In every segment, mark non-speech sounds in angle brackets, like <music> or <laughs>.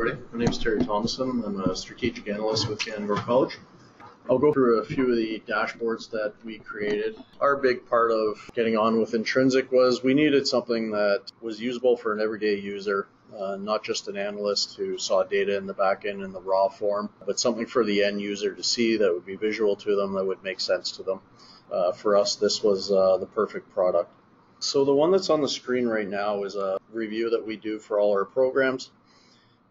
everybody. My name is Terry Thomason. I'm a strategic analyst with Canadore College. I'll go through a few of the dashboards that we created. Our big part of getting on with Entrinsik was we needed something that was usable for an everyday user, uh, not just an analyst who saw data in the back end in the raw form, but something for the end user to see that would be visual to them, that would make sense to them. Uh, for us, this was uh, the perfect product. So the one that's on the screen right now is a review that we do for all our programs.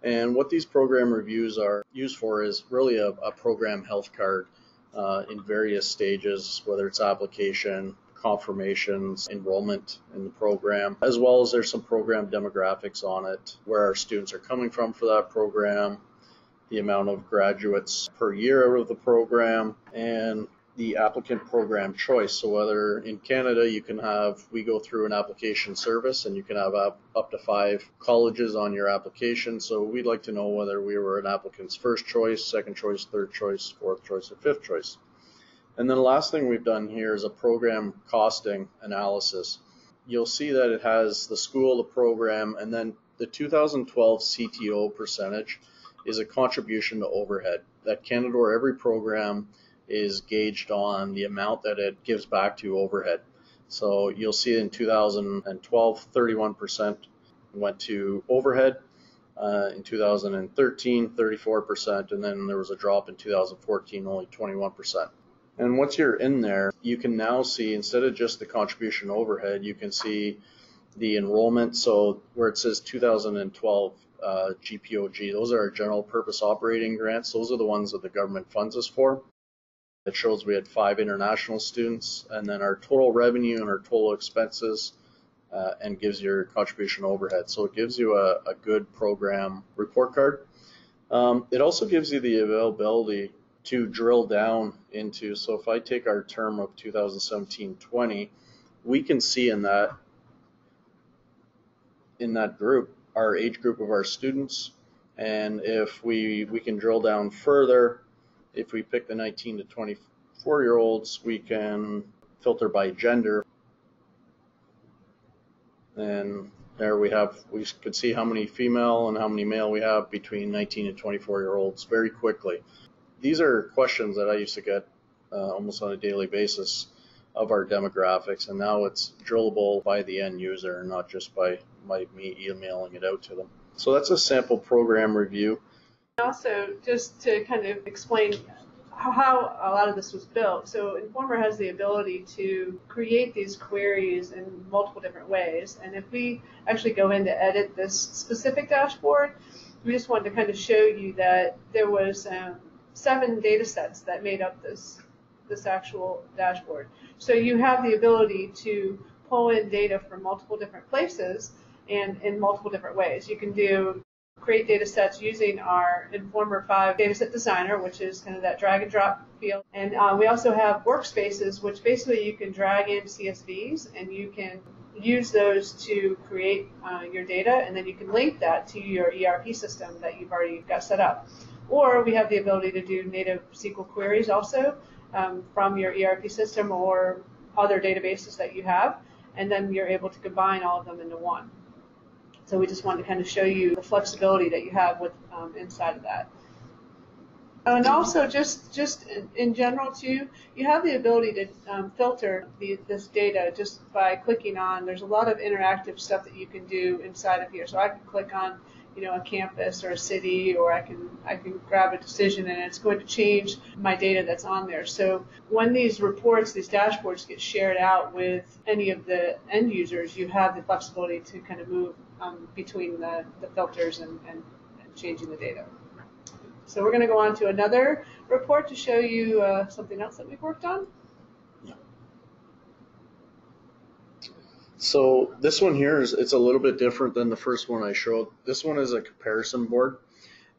And what these program reviews are used for is really a, a program health card uh, in various stages, whether it's application, confirmations, enrollment in the program, as well as there's some program demographics on it, where our students are coming from for that program, the amount of graduates per year out of the program, and the applicant program choice. So whether in Canada you can have, we go through an application service and you can have up, up to five colleges on your application. So we'd like to know whether we were an applicant's first choice, second choice, third choice, fourth choice, or fifth choice. And then the last thing we've done here is a program costing analysis. You'll see that it has the school, the program, and then the 2012 CTO percentage is a contribution to overhead. That Canadore, every program is gauged on the amount that it gives back to overhead. So you'll see in 2012, 31% went to overhead. Uh, in 2013, 34%, and then there was a drop in 2014, only 21%. And once you're in there, you can now see instead of just the contribution overhead, you can see the enrollment. So where it says 2012 uh, GPOG, those are our general purpose operating grants. Those are the ones that the government funds us for. It shows we had five international students, and then our total revenue and our total expenses, uh, and gives your contribution overhead. So it gives you a, a good program report card. Um, it also gives you the availability to drill down into, so if I take our term of 2017-20, we can see in that in that group our age group of our students and if we we can drill down further if we pick the 19 to 24 year olds, we can filter by gender. And there we have, we could see how many female and how many male we have between 19 and 24 year olds very quickly. These are questions that I used to get uh, almost on a daily basis of our demographics, and now it's drillable by the end user, not just by, by me emailing it out to them. So that's a sample program review. Also, just to kind of explain how a lot of this was built. So Informer has the ability to create these queries in multiple different ways. And if we actually go in to edit this specific dashboard, we just wanted to kind of show you that there was um, seven data sets that made up this this actual dashboard. So you have the ability to pull in data from multiple different places and in multiple different ways. You can do create data sets using our Informer 5 dataset designer, which is kind of that drag and drop field. And uh, we also have workspaces, which basically you can drag in CSVs and you can use those to create uh, your data and then you can link that to your ERP system that you've already got set up. Or we have the ability to do native SQL queries also um, from your ERP system or other databases that you have, and then you're able to combine all of them into one. So we just wanted to kind of show you the flexibility that you have with um, inside of that. And also, just just in general too, you have the ability to um, filter the, this data just by clicking on. There's a lot of interactive stuff that you can do inside of here. So I can click on, you know, a campus or a city, or I can I can grab a decision, and it's going to change my data that's on there. So when these reports, these dashboards get shared out with any of the end users, you have the flexibility to kind of move um, between the, the filters and, and, and, changing the data. So we're going to go on to another report to show you uh, something else that we've worked on. So this one here is it's a little bit different than the first one I showed. This one is a comparison board.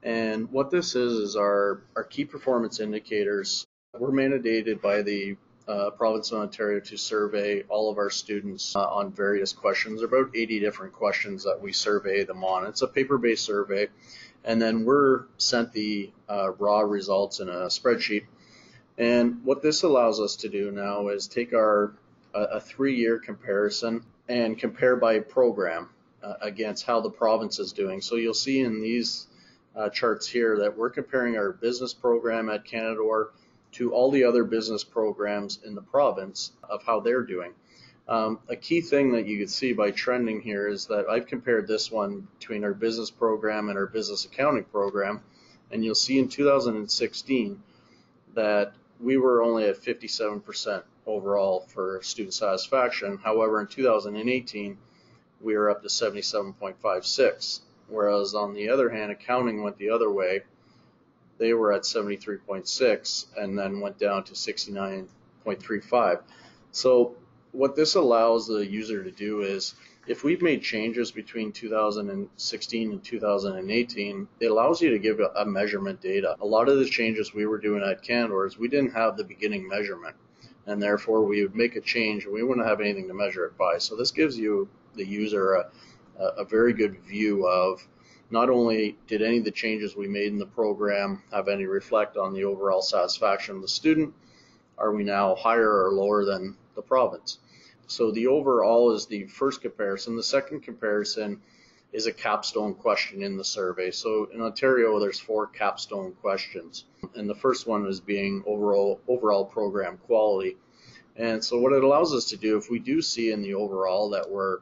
And what this is is our, our key performance indicators. We're mandated by the uh, province of Ontario to survey all of our students uh, on various questions, about 80 different questions that we survey them on. It's a paper-based survey, and then we're sent the uh, raw results in a spreadsheet. And what this allows us to do now is take our a three-year comparison and compare by program uh, against how the province is doing. So you'll see in these uh, charts here that we're comparing our business program at Canadore to all the other business programs in the province of how they're doing. Um, a key thing that you can see by trending here is that I've compared this one between our business program and our business accounting program, and you'll see in 2016 that we were only at 57% overall for student satisfaction. However, in 2018, we were up to 77.56, whereas on the other hand, accounting went the other way. They were at 73.6 and then went down to 69.35. So what this allows the user to do is if we've made changes between 2016 and 2018, it allows you to give a, measurement data. A lot of the changes we were doing at Canadore is we didn't have the beginning measurement, and therefore we would make a change and we wouldn't have anything to measure it by. So this gives you, the user, a, a very good view of not only did any of the changes we made in the program have any reflect on the overall satisfaction of the student, are we now higher or lower than the province? So the overall is the first comparison. The second comparison is a capstone question in the survey. So in Ontario, there's four capstone questions. And the first one is being overall, overall program quality. And so what it allows us to do, if we do see in the overall that we're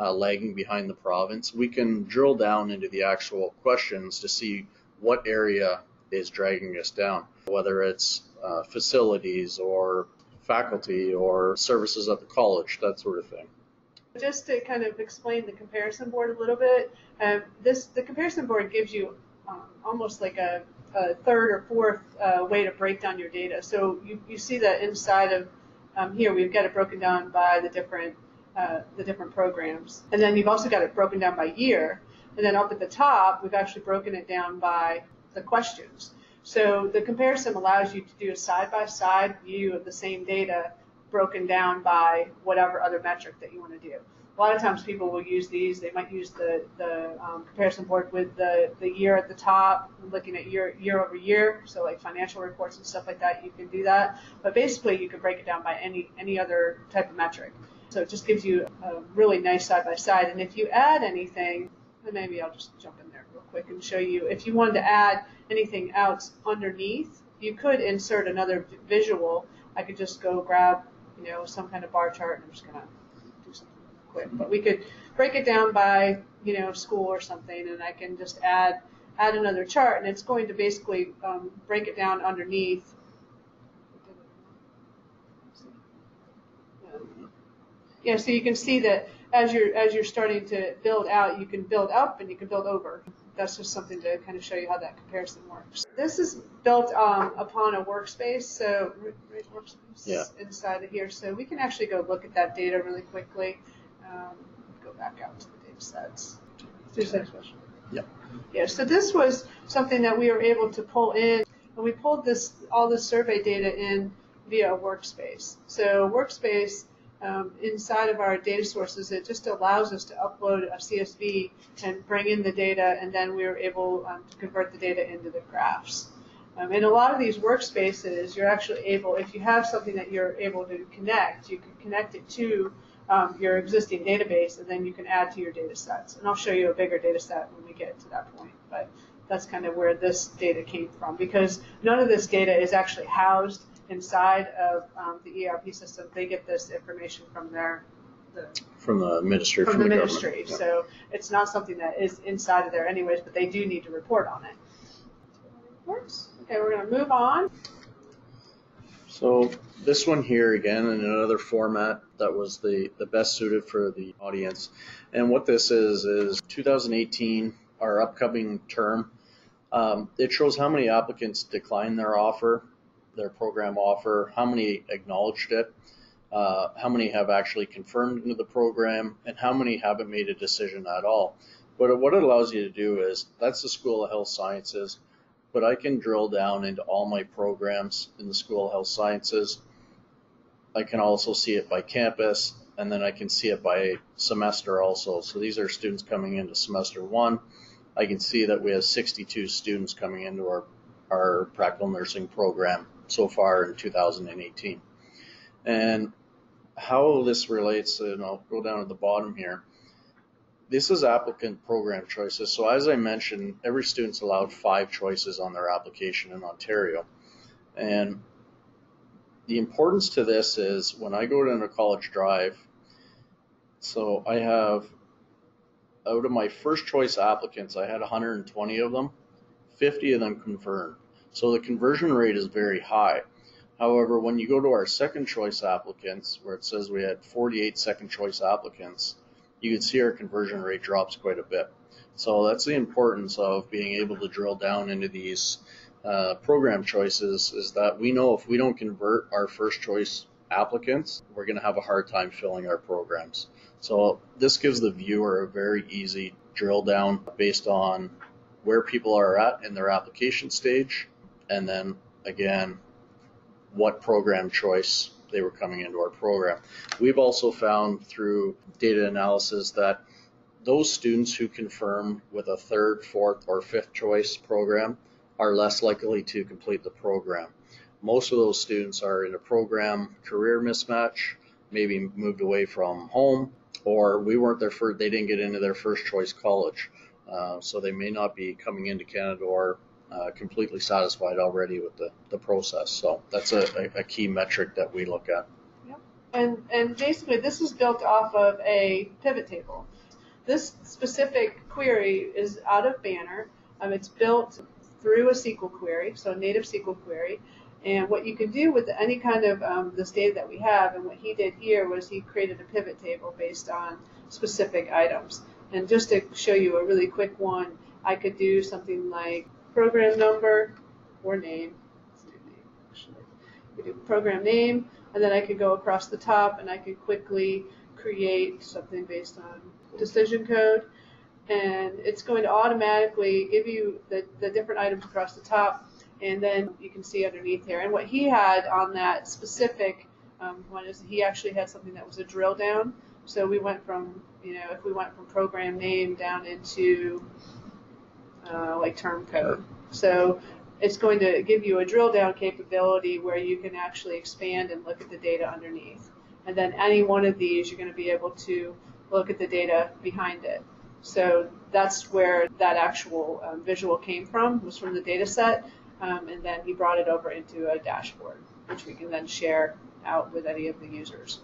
uh, lagging behind the province, we can drill down into the actual questions to see what area is dragging us down, whether it's uh, facilities or faculty or services at the college, that sort of thing. Just to kind of explain the comparison board a little bit, um, this the comparison board gives you um, almost like a, a, third or fourth uh, way to break down your data. So you, you see that inside of um, here we've got it broken down by the different uh, the different programs, and then you've also got it broken down by year, and then up at the top we've actually broken it down by the questions. So the comparison allows you to do a side-by-side view of the same data broken down by whatever other metric that you want to do. A lot of times people will use these. They might use the, the um, comparison board with the, the year at the top, looking at year, year over year. So like financial reports and stuff like that, you can do that. But basically you can break it down by any, any other type of metric. So it just gives you a really nice side by side. And if you add anything, then maybe I'll just jump in there real quick and show you. If you wanted to add anything else underneath, you could insert another visual. I could just go grab, you know, some kind of bar chart and I'm just gonna do something quick. But we could break it down by, you know, school or something and I can just add add another chart and it's going to basically um, break it down underneath. Yeah, so you can see that as you're as you're starting to build out, you can build up and you can build over that's just something to kind of show you how that comparison works. This is built um, upon a workspace, so workspace yeah. inside of here. So we can actually go look at that data really quickly. Um, go back out to the data sets. Do the next question. Yeah. Yeah. So this was something that we were able to pull in, and we pulled this all this survey data in via a workspace. So workspace um, inside of our data sources, it just allows us to upload a CSV and bring in the data, and then we're able um, to convert the data into the graphs. Um, in a lot of these workspaces, you're actually able, if you have something that you're able to connect, you can connect it to um, your existing database, and then you can add to your data sets. And I'll show you a bigger data set when we get to that point. But that's kind of where this data came from, because none of this data is actually housed inside of um, the ERP system, they get this information from their the, from the ministry from, from the, the ministry. Yeah. So it's not something that is inside of there anyways, but they do need to report on it. Works. Okay, we're going to move on. So this one here again in another format that was the, the best suited for the audience. And what this is is 2018, our upcoming term. Um, it shows how many applicants declined their offer their program offer, how many acknowledged it, uh, how many have actually confirmed into the program, and how many haven't made a decision at all. But what it allows you to do is that's the School of Health Sciences, but I can drill down into all my programs in the School of Health Sciences. I can also see it by campus, and then I can see it by semester also. So these are students coming into semester one. I can see that we have 62 students coming into our, our practical nursing program so far in 2018. And how this relates, and I'll go down to the bottom here. This is applicant program choices. So as I mentioned, every student's allowed five choices on their application in Ontario. And the importance to this is when I go to a college drive, so I have out of my first choice applicants, I had 120 of them, 50 of them confirmed. So the conversion rate is very high. However, when you go to our second choice applicants, where it says we had 48 second choice applicants, you can see our conversion rate drops quite a bit. So that's the importance of being able to drill down into these uh, program choices is that we know if we don't convert our first choice applicants, we're going to have a hard time filling our programs. So this gives the viewer a very easy drill down based on where people are at in their application stage, and then again, what program choice they were coming into our program. We've also found through data analysis that those students who confirm with a third, fourth, or fifth choice program are less likely to complete the program. Most of those students are in a program career mismatch, maybe moved away from home, or we weren't their first, they didn't get into their first choice college. Uh, so they may not be coming into Canadore uh, completely satisfied already with the, the process. So that's a, a, a key metric that we look at. Yep. And, and basically, this is built off of a pivot table. This specific query is out of Banner. Um, it's built through a SQL query, so a native SQL query. And what you can do with any kind of um, this data that we have, and what he did here was he created a pivot table based on specific items. And just to show you a really quick one, I could do something like program number or name. We do program name, and then I could go across the top and I could quickly create something based on decision code. And it's going to automatically give you the, the different items across the top, and then you can see underneath here. And what he had on that specific um, one is he actually had something that was a drill down. So we went from, you know, if we went from program name down into uh, like term code. So it's going to give you a drill down capability where you can actually expand and look at the data underneath. And then any one of these, you're going to be able to look at the data behind it. So that's where that actual um, visual came from, was from the data set. Um, and then he brought it over into a dashboard, which we can then share out with any of the users.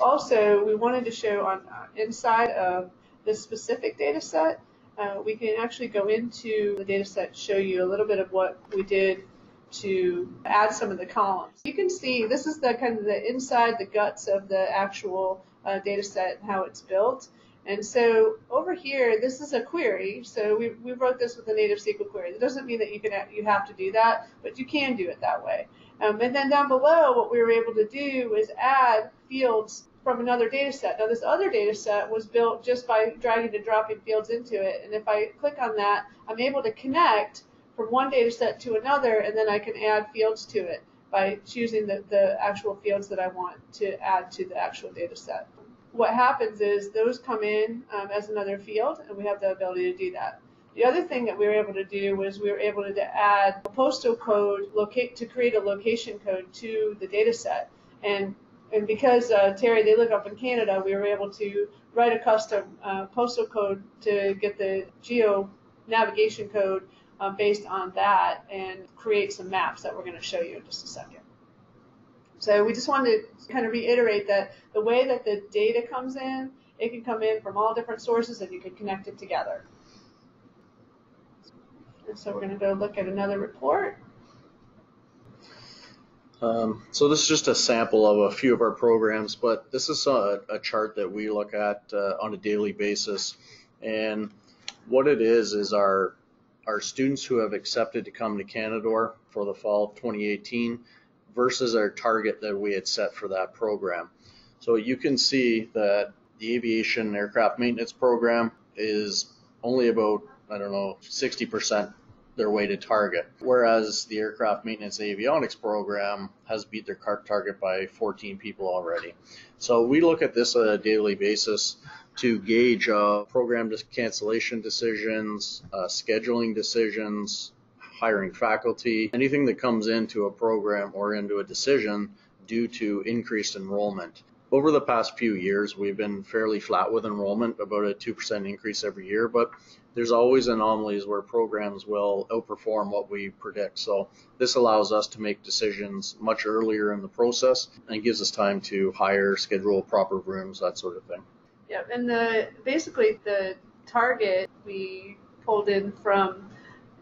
Also, we wanted to show on uh, inside of this specific data set, uh, we can actually go into the data set, show you a little bit of what we did to add some of the columns. You can see this is the kind of the inside, the guts of the actual uh, data set and how it's built. And so over here, this is a query. So we, we wrote this with a native SQL query. It doesn't mean that you can you have to do that, but you can do it that way. Um, and then down below, what we were able to do is add fields from another data set. Now this other data set was built just by dragging and dropping fields into it. And if I click on that, I'm able to connect from one data set to another, and then I can add fields to it by choosing the, the actual fields that I want to add to the actual data set. What happens is those come in um, as another field, and we have the ability to do that. The other thing that we were able to do was we were able to add a postal code locate to create a location code to the data set. And and because uh, Terry, they live up in Canada, we were able to write a custom uh, postal code to get the geo navigation code uh, based on that and create some maps that we're going to show you in just a second. So we just wanted to kind of reiterate that the way that the data comes in, it can come in from all different sources and you can connect it together. And so we're going to go look at another report. Um, so this is just a sample of a few of our programs, but this is a, a chart that we look at uh, on a daily basis. And what it is is our our students who have accepted to come to Canadore for the fall of 2018 versus our target that we had set for that program. So you can see that the aviation aircraft maintenance program is only about I don't know 60% their way to target. Whereas the aircraft maintenance avionics program has beat their target by 14 people already. So we look at this on a daily basis to gauge uh, program cancellation decisions, uh, scheduling decisions, hiring faculty, anything that comes into a program or into a decision due to increased enrollment. Over the past few years, we've been fairly flat with enrollment, about a 2% increase every year, but there's always anomalies where programs will outperform what we predict. So this allows us to make decisions much earlier in the process and gives us time to hire, schedule proper rooms, that sort of thing. Yeah, and the basically the target we pulled in from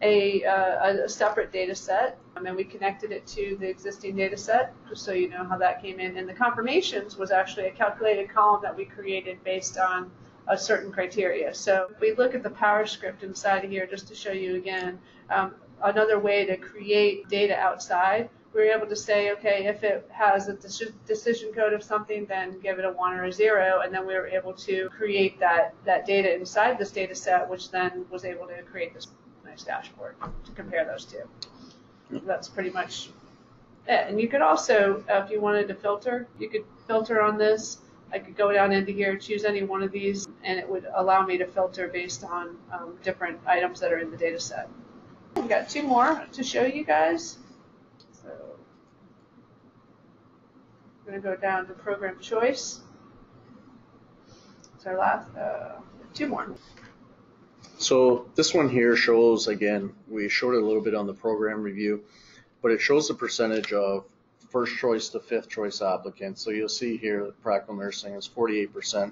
a, uh, a separate data set and we connected it to the existing data set just so you know how that came in. And the confirmations was actually a calculated column that we created based on a certain criteria. So if we look at the power script inside of here just to show you again um, another way to create data outside we were able to say, okay, if it has a decision code of something, then give it a one or a zero, and then we were able to create that, that data inside this data set, which then was able to create this nice dashboard to compare those two. That's pretty much it. And you could also, uh, if you wanted to filter, you could filter on this. I could go down into here, choose any one of these, and it would allow me to filter based on um, different items that are in the data set. We've got two more to show you guys. So I'm going to go down to program choice. It's our last, uh, two more. So this one here shows, again, we showed it a little bit on the program review, but it shows the percentage of first choice to fifth choice applicants. So you'll see here that practical nursing is 48%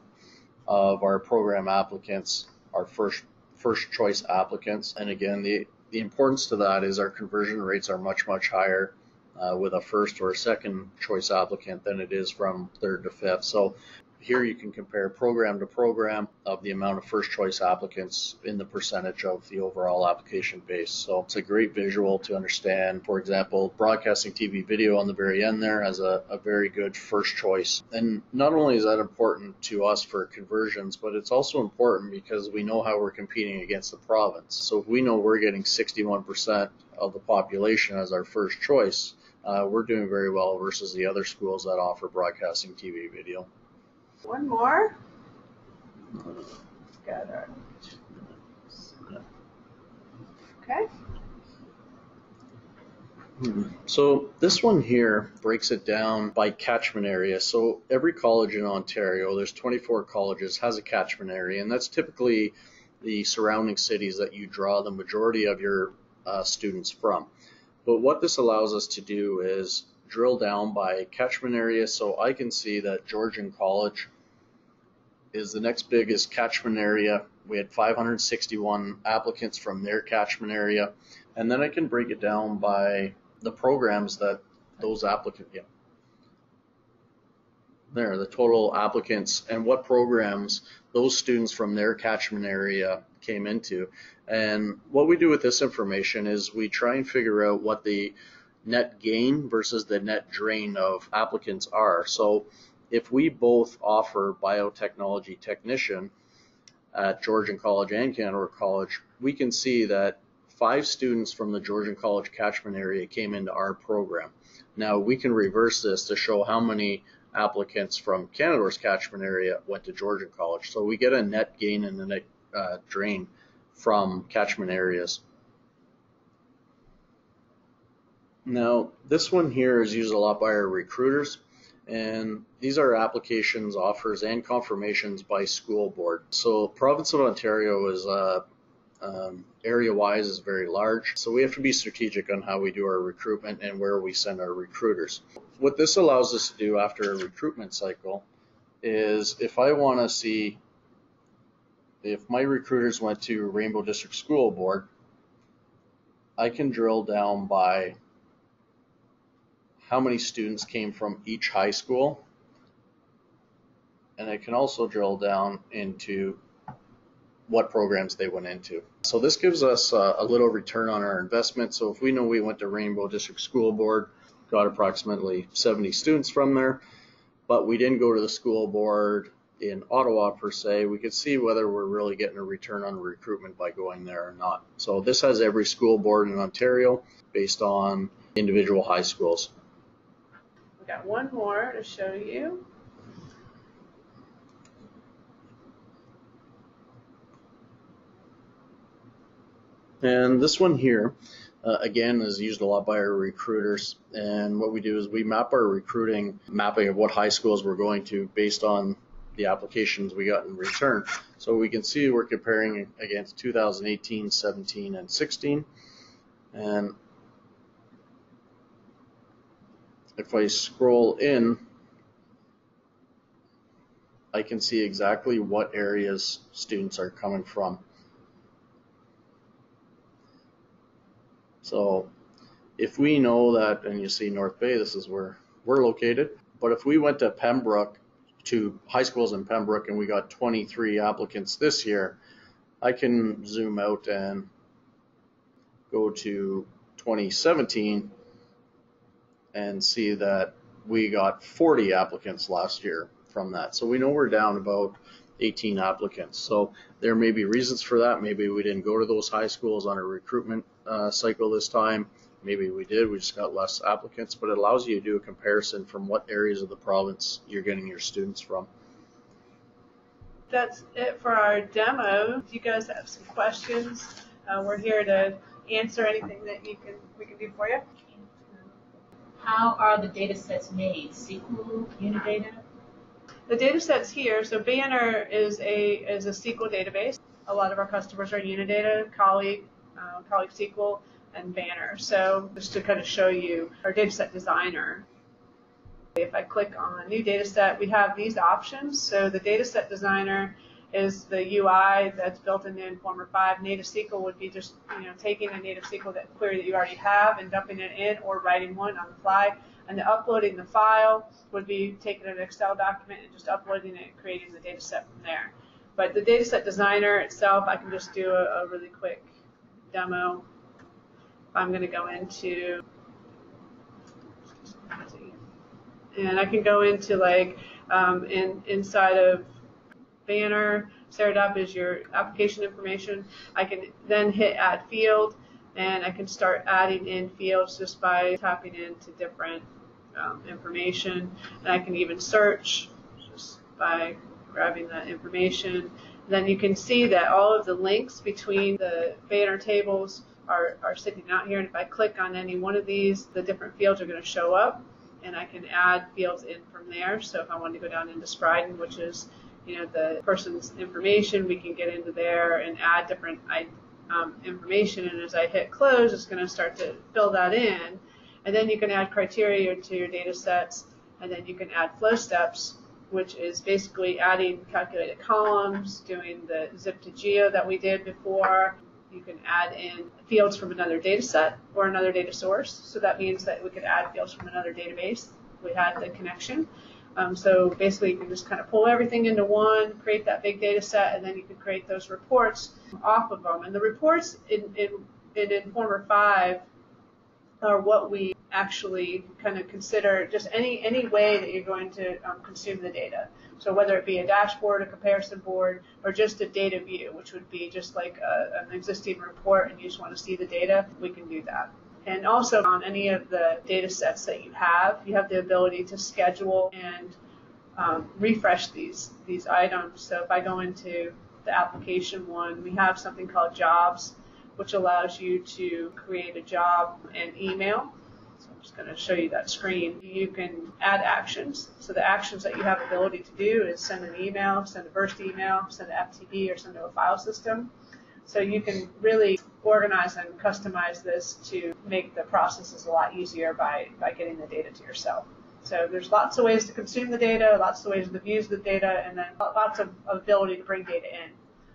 of our program applicants are first first choice applicants. And again, the, the importance to that is our conversion rates are much, much higher uh, with a first or a second choice applicant than it is from third to fifth. So here you can compare program to program of the amount of first choice applicants in the percentage of the overall application base. So it's a great visual to understand. For example, broadcasting TV video on the very end there has a, a very good first choice. And not only is that important to us for conversions, but it's also important because we know how we're competing against the province. So if we know we're getting 61% of the population as our first choice, uh, we're doing very well versus the other schools that offer broadcasting TV video. One more. Got our. Okay. So this one here breaks it down by catchment area. So every college in Ontario, there's 24 colleges, has a catchment area, and that's typically the surrounding cities that you draw the majority of your uh, students from. But what this allows us to do is drill down by catchment area so I can see that Georgian College is the next biggest catchment area. We had 561 applicants from their catchment area. And then I can break it down by the programs that those applicants, yeah. There, the total applicants and what programs those students from their catchment area came into. And what we do with this information is we try and figure out what the net gain versus the net drain of applicants are. So if we both offer biotechnology technician at Georgian College and Canadore College, we can see that five students from the Georgian College catchment area came into our program. Now we can reverse this to show how many applicants from Canadore's catchment area went to Georgian College. So we get a net gain and a net uh, drain from catchment areas. Now, this one here is used a lot by our recruiters, and these are applications, offers, and confirmations by school board. So province of Ontario is uh, um, area-wise is very large, so we have to be strategic on how we do our recruitment and where we send our recruiters. What this allows us to do after a recruitment cycle is if I want to see if my recruiters went to Rainbow District School Board, I can drill down by how many students came from each high school. And I can also drill down into what programs they went into. So this gives us a, a little return on our investment. So if we know we went to Rainbow District School Board, got approximately 70 students from there, but we didn't go to the school board in Ottawa per se, we could see whether we're really getting a return on recruitment by going there or not. So this has every school board in Ontario based on individual high schools got one more to show you. And this one here, uh, again is used a lot by our recruiters. And what we do is we map our recruiting mapping of what high schools we're going to based on the applications we got in return. So we can see we're comparing against 2018, 17, and 16. And if I scroll in, I can see exactly what areas students are coming from. So if we know that, and you see North Bay, this is where we're located, but if we went to Pembroke, to high schools in Pembroke, and we got 23 applicants this year, I can zoom out and go to 2017 and see that we got 40 applicants last year from that. So we know we're down about 18 applicants. So there may be reasons for that. Maybe we didn't go to those high schools on a recruitment uh, cycle this time. Maybe we did. We just got less applicants, but it allows you to do a comparison from what areas of the province you're getting your students from. That's it for our demo. If you guys have some questions, uh, we're here to answer anything that you can we can do for you. How are the data sets made? SQL, Unidata? The data sets here, so Banner is a is a SQL database. A lot of our customers are Unidata, Colleague, uh, Colleague SQL, and Banner. So just to kind of show you our data set designer. If I click on new data set, we have these options. So the data set designer is the UI that's built into Informer 5. Native SQL would be just you know taking a native SQL that query that you already have and dumping it in or writing one on the fly. And the uploading the file would be taking an Excel document and just uploading it and creating the data set from there. But the data set designer itself, I can just do a, a really quick demo. I'm going to go into, and I can go into like um, in inside of Banner, SARADAP is your application information. I can then hit add field and I can start adding in fields just by tapping into different um, information. And I can even search just by grabbing that information. Then you can see that all of the links between the banner tables are, are sitting out here. And if I click on any one of these, the different fields are going to show up. And I can add fields in from there. So if I wanted to go down into SPRIDEN, which is you know the person's information, we can get into there and add different um, information. And as I hit close, it's going to start to fill that in. And then you can add criteria to your data sets, and then you can add flow steps, which is basically adding calculated columns, doing the zip to geo that we did before. You can add in fields from another data set or another data source. So that means that we could add fields from another database. We had the connection. Um, so basically, you can just kind of pull everything into one, create that big data set, and then you can create those reports off of them. And the reports in, in, in Informer 5 are what we actually kind of consider just any any way that you're going to um, consume the data. So whether it be a dashboard, a comparison board, or just a data view, which would be just like a, an existing report and you just want to see the data, we can do that. And also on any of the data sets that you have, you have the ability to schedule and um, refresh these these items. So if I go into the application one, we have something called jobs which allows you to create a job and email. So I'm just going to show you that screen. You can add actions. So the actions that you have ability to do is send an email, send a burst email, send an FTP, or send to a file system. So you can really organize and customize this to make the processes a lot easier by, by getting the data to yourself. So there's lots of ways to consume the data, lots of ways to use the data, and then lots of ability to bring data in.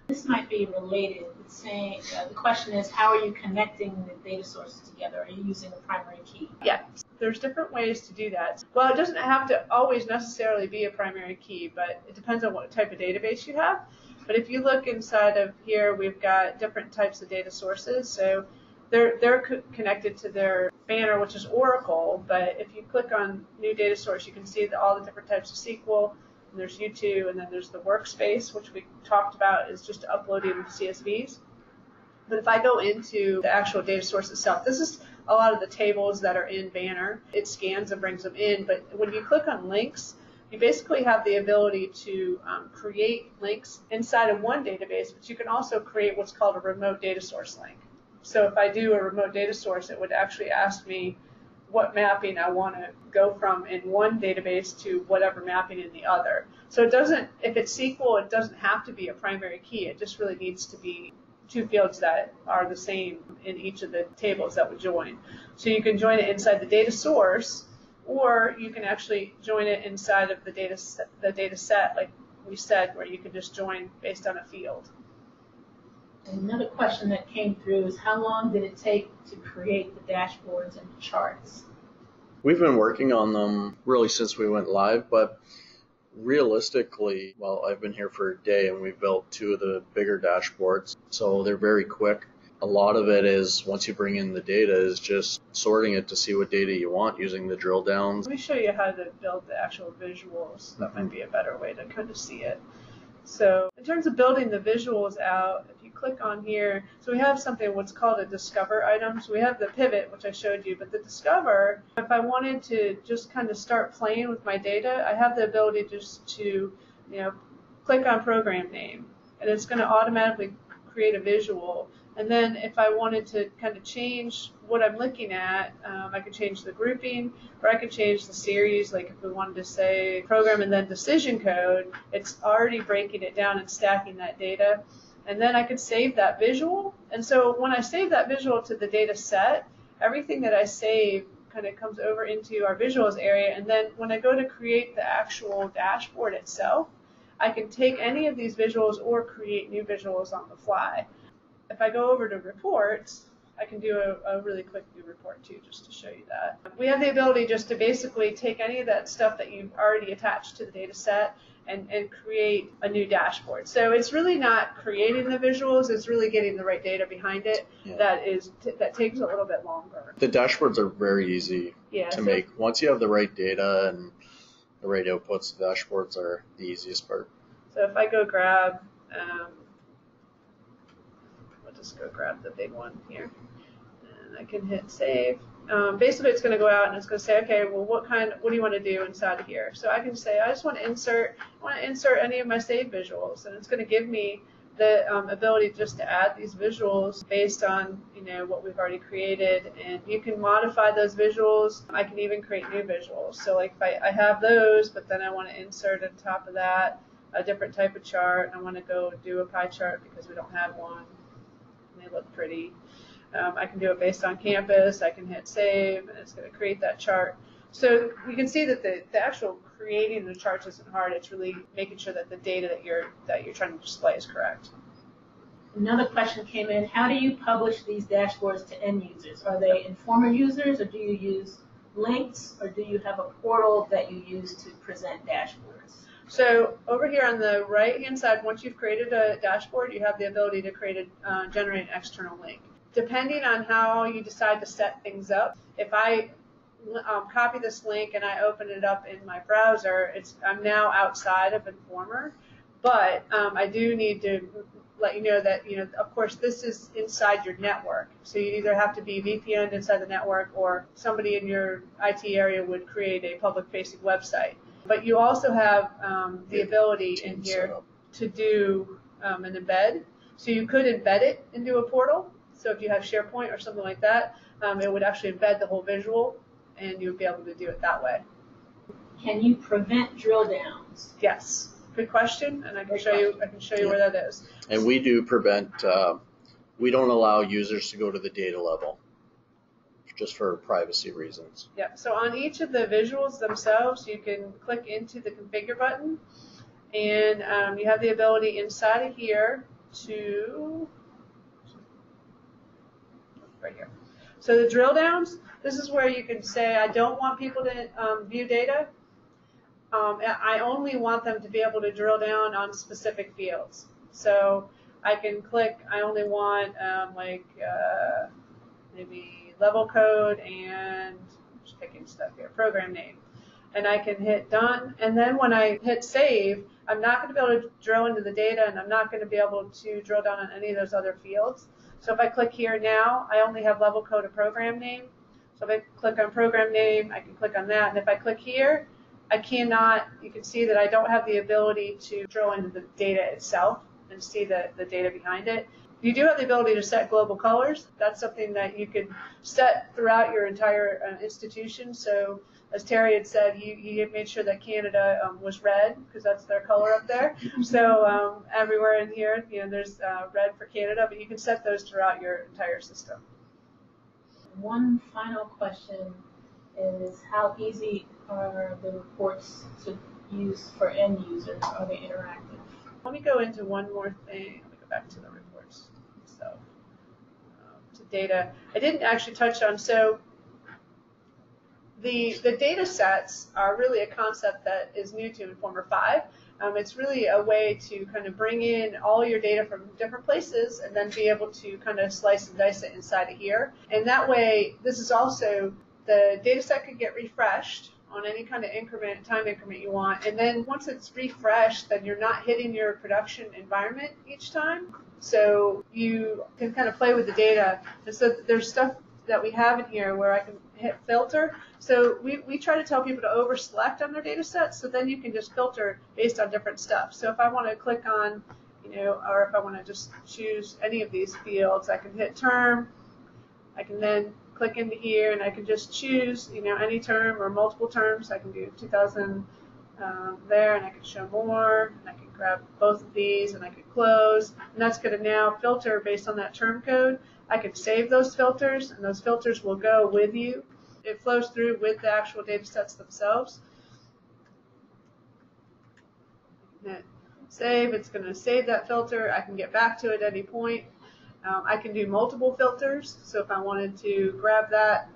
This might be related. It's saying uh, the question is, how are you connecting the data sources together? Are you using a primary key? Yeah, there's different ways to do that. Well, it doesn't have to always necessarily be a primary key, but it depends on what type of database you have. But if you look inside of here, we've got different types of data sources. So they're they're co- connected to their banner, which is Oracle. But if you click on new data source, you can see that all the different types of SQL and there's U2, and then there's the workspace, which we talked about is just uploading CSVs. But if I go into the actual data source itself, this is a lot of the tables that are in Banner. It scans and brings them in, but when you click on links, you basically have the ability to um, create links inside of one database, but you can also create what's called a remote data source link. So if I do a remote data source, it would actually ask me what mapping I want to go from in one database to whatever mapping in the other. So it doesn't, if it's SQL, it doesn't have to be a primary key. It just really needs to be two fields that are the same in each of the tables that would join. So you can join it inside the data source, or you can actually join it inside of the data set, the data set, like we said, where you can just join based on a field. Another question that came through is how long did it take to create the dashboards and the charts? We've been working on them really since we went live, but realistically, well, I've been here for a day and we've built two of the bigger dashboards, so they're very quick. A lot of it is once you bring in the data is just sorting it to see what data you want using the drill downs. Let me show you how to build the actual visuals. That might be a better way to kind of see it. So in terms of building the visuals out, if you click on here, so we have something what's called a discover item. So we have the pivot, which I showed you, but the discover, if I wanted to just kind of start playing with my data, I have the ability just to, you know, click on program name, and it's going to automatically create a visual. And then if I wanted to kind of change what I'm looking at, um, I could change the grouping or I could change the series. Like if we wanted to say program and then decision code, it's already breaking it down and stacking that data. And then I could save that visual. And so when I save that visual to the data set, everything that I save kind of comes over into our visuals area. And then when I go to create the actual dashboard itself, I can take any of these visuals or create new visuals on the fly if I go over to reports, I can do a, a, really quick new report too, just to show you that. We have the ability just to basically take any of that stuff that you've already attached to the data set and, and create a new dashboard. So it's really not creating the visuals, it's really getting the right data behind it yeah. that is that takes a little bit longer. The dashboards are very easy yeah, to so make. Once you have the right data and the right outputs, the dashboards are the easiest part. So if I go grab um, just go grab the big one here. And I can hit save. Um, basically, it's going to go out and it's going to say, okay, well, what kind, what do you want to do inside of here? So I can say, I just want to insert, I want to insert any of my saved visuals, and it's going to give me the um, ability just to add these visuals based on you know what we've already created and you can modify those visuals I can even create new visuals so like if I, I have those but then I want to insert on top of that a different type of chart I want to go do a pie chart because we don't have one they look pretty. Um, I can do it based on campus. I can hit save, and it's going to create that chart. So you can see that the, the actual creating the charts isn't hard. It's really making sure that the data that you're that you're trying to display is correct. Another question came in: How do you publish these dashboards to end users? Are they Informer users, or do you use links, or do you have a portal that you use to present dashboards? So over here on the right hand side, once you've created a dashboard, you have the ability to create a uh, generate an external link. Depending on how you decide to set things up, if I um, copy this link and I open it up in my browser, it's I'm now outside of Informer, but um, I do need to let you know that you know of course this is inside your network so you either have to be VPN inside the network or somebody in your IT area would create a public facing website but you also have um, the ability in here to do um, an embed. So you could embed it into a portal. So if you have SharePoint or something like that, um, it would actually embed the whole visual, and you would be able to do it that way. Can you prevent drill downs? Yes. Good question, and I can Good show question. you. I can show you yeah. where that is. And we do prevent. Uh, we don't allow users to go to the data level just for privacy reasons. Yeah, so on each of the visuals themselves, you can click into the configure button, and um, you have the ability inside of here to, right here. So the drill downs, this is where you can say, I don't want people to um, view data. Um, I only want them to be able to drill down on specific fields. So I can click, I only want um, like uh, maybe level code and just picking stuff here, program name. And I can hit done. And then when I hit save, I'm not going to be able to drill into the data and I'm not going to be able to drill down on any of those other fields. So if I click here now, I only have level code and program name. So if I click on program name, I can click on that. And if I click here, I cannot, you can see that I don't have the ability to drill into the data itself and see the, the data behind it. You do have the ability to set global colors. That's something that you could set throughout your entire uh, institution. So as Terry had said, you, you made sure that Canadore um, was red because that's their color up there. <laughs> So um, everywhere in here, you know, there's uh, red for Canadore, but you can set those throughout your entire system. One final question is how easy are the reports to use for end users? Are they interactive? Let me go into one more thing. Let me go back to the reports. Data, I didn't actually touch on. So the the data sets are really a concept that is new to Informer 5. Um, it's really a way to kind of bring in all your data from different places and then be able to kind of slice and dice it inside of here. And that way, this is also the data set could get refreshed on any kind of increment, time increment you want. And then once it's refreshed, then you're not hitting your production environment each time. So you can kind of play with the data. And so there's stuff that we have in here where I can hit filter. So we, we try to tell people to over select on their data sets so then you can just filter based on different stuff. So if I want to click on, you know, or if I want to just choose any of these fields, I can hit term. I can then click into here and I can just choose, you know, any term or multiple terms. I can do 2000 um, there and I can show more and I can grab both of these and I can close and that's going to now filter based on that term code. I can save those filters and those filters will go with you. It flows through with the actual data sets themselves. Save, it's going to save that filter. I can get back to it at any point. Um, I can do multiple filters. So if I wanted to grab that,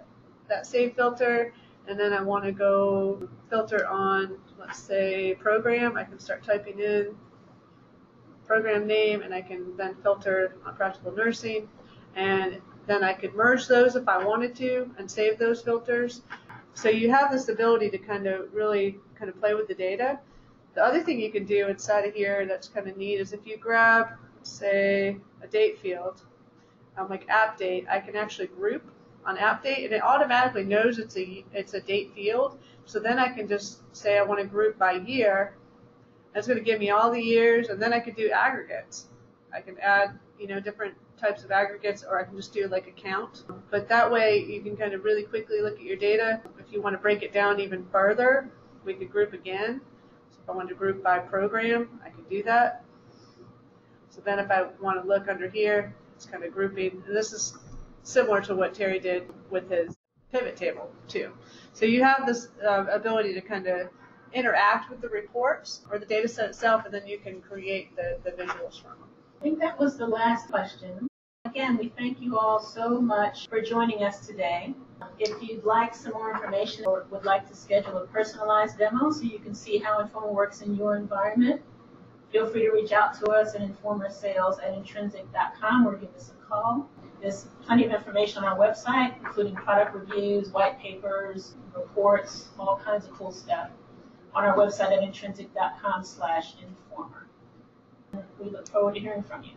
that save filter, and then I want to go filter on, let's say, program, I can start typing in program name, and I can then filter on practical nursing. And then I could merge those if I wanted to and save those filters. So you have this ability to kind of really kind of play with the data. The other thing you can do inside of here that's kind of neat is if you grab, say, a date field, um, like app date, I can actually group on app date and it automatically knows it's a, it's a date field. So then I can just say I want to group by year. It's going to give me all the years and then I could do aggregates. I can add, you know, different types of aggregates or I can just do like a count. But that way you can kind of really quickly look at your data. If you want to break it down even further, we could group again. So if I wanted to group by program, I could do that. So then if I want to look under here, it's kind of grouping. And this is similar to what Terry did with his pivot table too. So you have this uh, ability to kind of interact with the reports or the data set itself, and then you can create the, the visuals from them. I think that was the last question. Again, we thank you all so much for joining us today. If you'd like some more information or would like to schedule a personalized demo so you can see how Informer works in your environment, feel free to reach out to us at informersales at entrinsik.com or give us a call. There's plenty of information on our website, including product reviews, white papers, reports, all kinds of cool stuff on our website at entrinsik.com slash informer. We look forward to hearing from you.